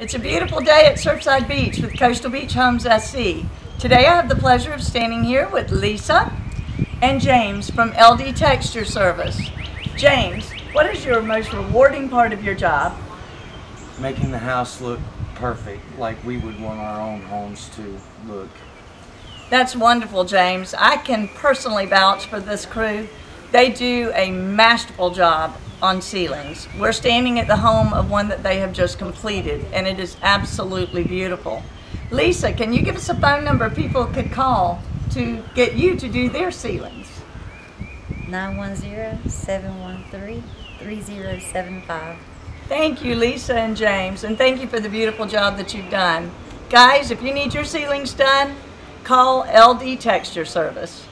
It's a beautiful day at Surfside Beach with Coastal Beach Homes SC. Today I have the pleasure of standing here with Lisa and James from LD Texture Service. James, what is your most rewarding part of your job? making the house look perfect like we would want our own homes to look. That's wonderful, James. I can personally vouch for this crew. They do a masterful job on ceilings. We're standing at the home of one that they have just completed, and it is absolutely beautiful. Lisa, can you give us a phone number people could call to get you to do their ceilings? 910-713-3075. Thank you, Lisa and James, and thank you for the beautiful job that you've done. Guys, if you need your ceilings done, call LD Texture Service.